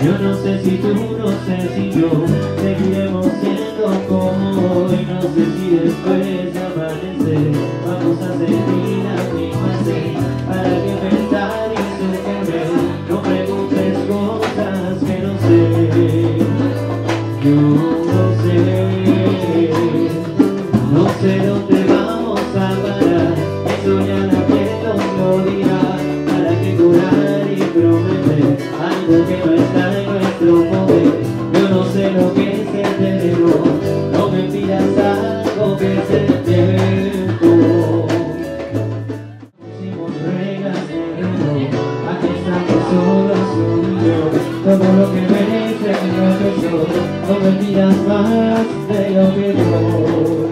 Yo no sé si tú, no sé si yo. Seguiremos siendo como hoy. No sé si después de amanecer Vamos a sentir la misma sed Para que pensar y ser No preguntes cosas que no sé. Yo no sé. No sé dónde vamos a parar. Eso ya me pidas más de lo que